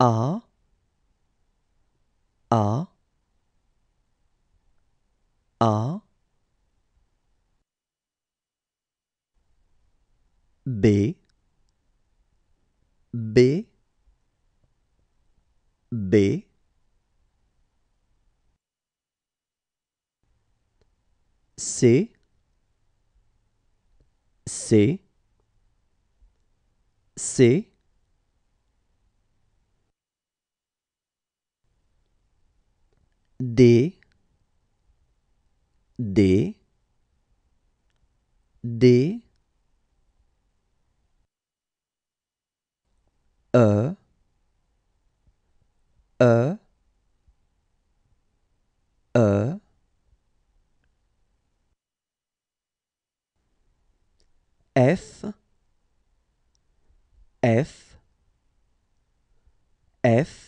A A A. B B B. C C C D D D E E E. F F F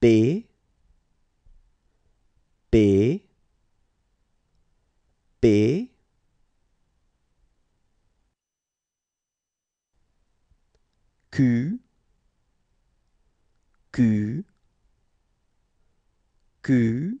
B B B Q Q Q.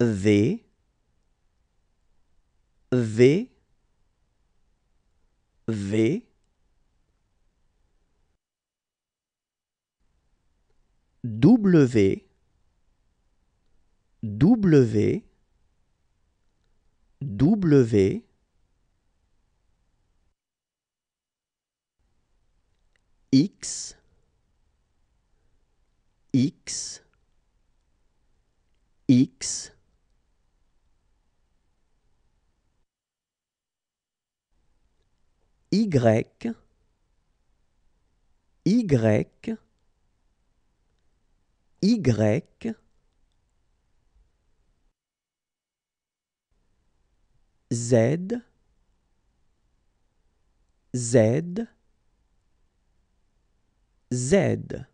V V V. W W W. X X X Y Y Y Z Z Z